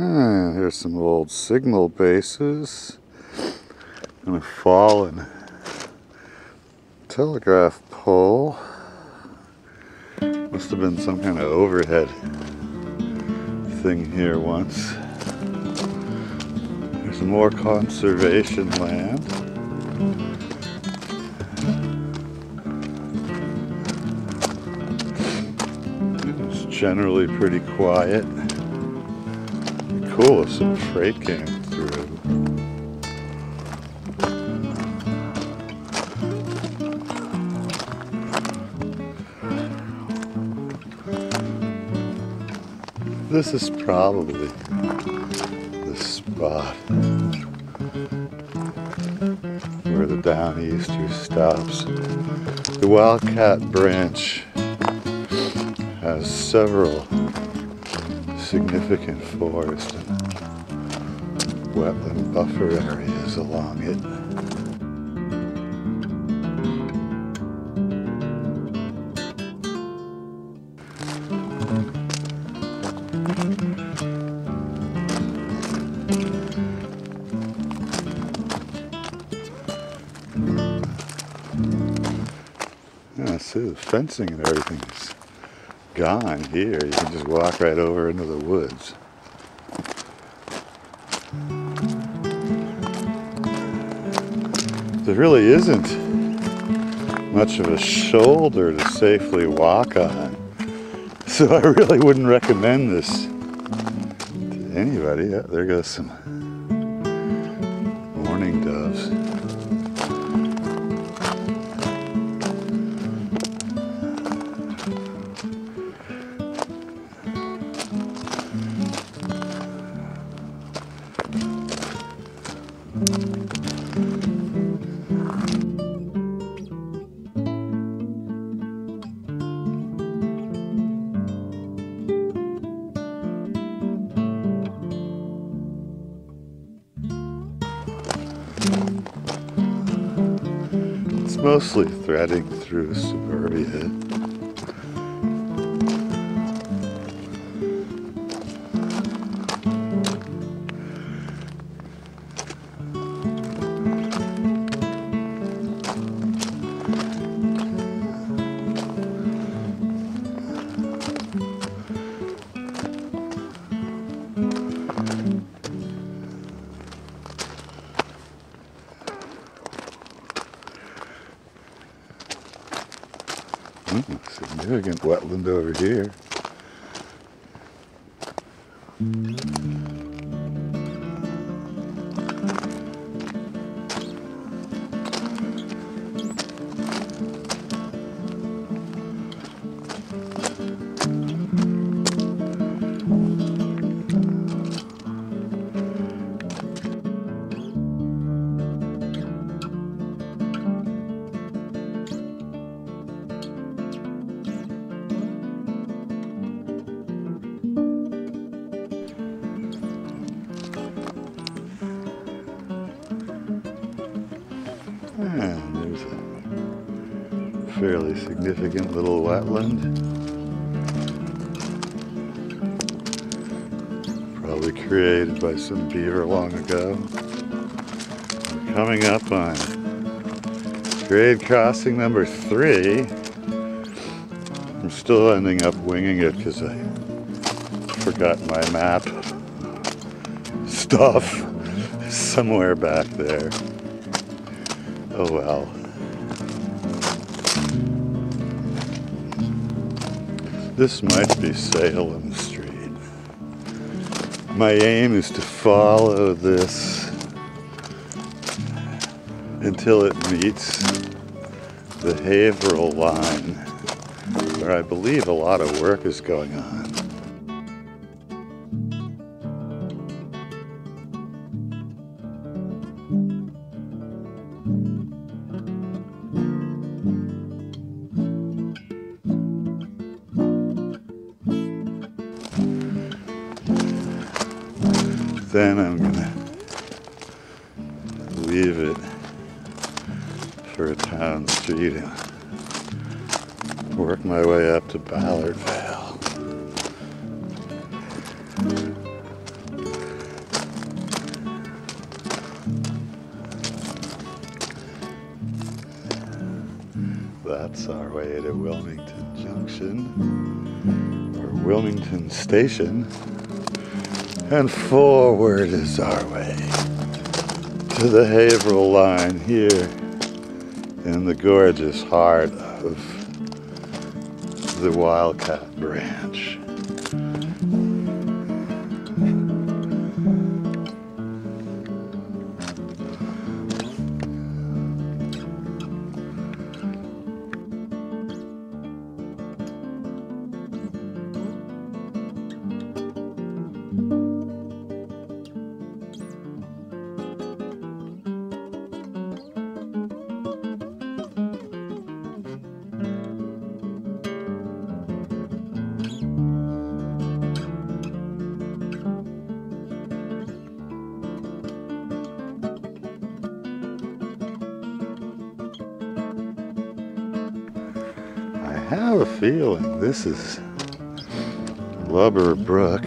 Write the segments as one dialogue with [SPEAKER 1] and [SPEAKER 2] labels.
[SPEAKER 1] And here's some old signal bases and a fallen telegraph pole. Must have been some kind of overhead thing here once. There's more conservation land. It's generally pretty quiet. Cool if some freight came through. This is probably the spot where the Downeaster stops. The Wildcat Branch has several significant forest and wetland buffer areas along it. Yeah, see the fencing and everything is gone here. You can just walk right over into the woods. There really isn't much of a shoulder to safely walk on. So I really wouldn't recommend this to anybody. There goes some mostly threading through suburbia. Mm-hmm. significant wetland over here. Fairly significant little wetland. Probably created by some beaver long ago. We're coming up on grade crossing number three. I'm still ending up winging it because I forgot my map stuff somewhere back there. Oh well. This might be Salem Street. My aim is to follow this until it meets the Haverhill line, where I believe a lot of work is going on. then I'm gonna leave it for a town street and work my way up to Ballard Vale. That's our way to Wilmington Junction or Wilmington Station. And forward is our way to the Haverhill line here in the gorgeous heart of the Wildcat Branch. Feeling this is Lubber Brook.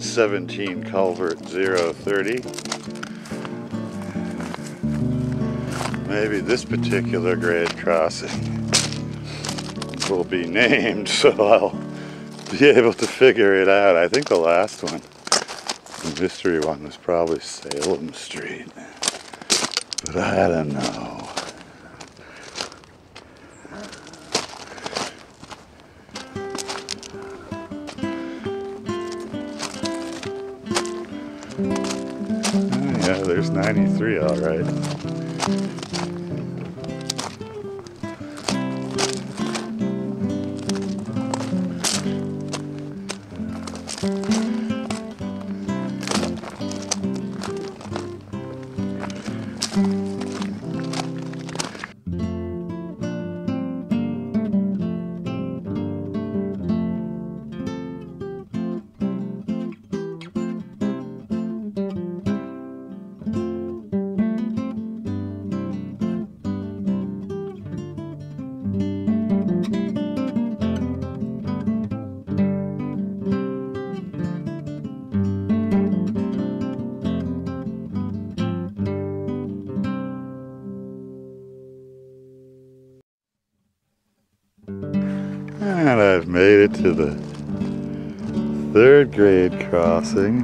[SPEAKER 1] Seventeen culvert zero thirty. Maybe this particular grade crossing will be named, so I'll be able to figure it out. I think the last one, the mystery one, was probably Salem Street. But I don't know. Oh, yeah, there's 93, all right. Made it to the third grade crossing.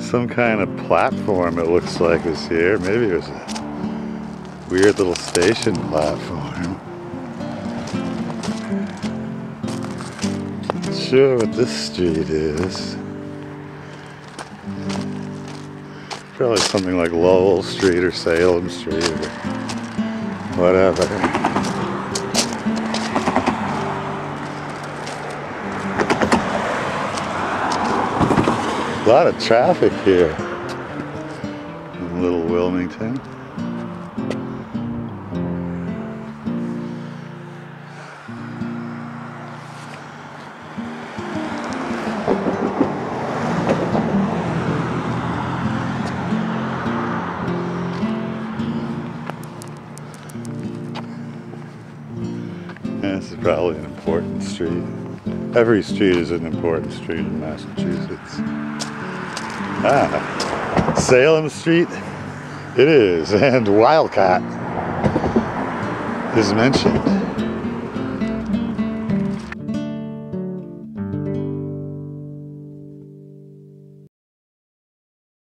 [SPEAKER 1] Some kind of platform it looks like is here. Maybe it was a weird little station platform. Not sure what this street is. Probably something like Lowell Street or Salem Street or whatever. Lot of traffic here in Little Wilmington. This is probably an important street. Every street is an important street in Massachusetts. Ah, Salem Street it is, and Wildcat is mentioned.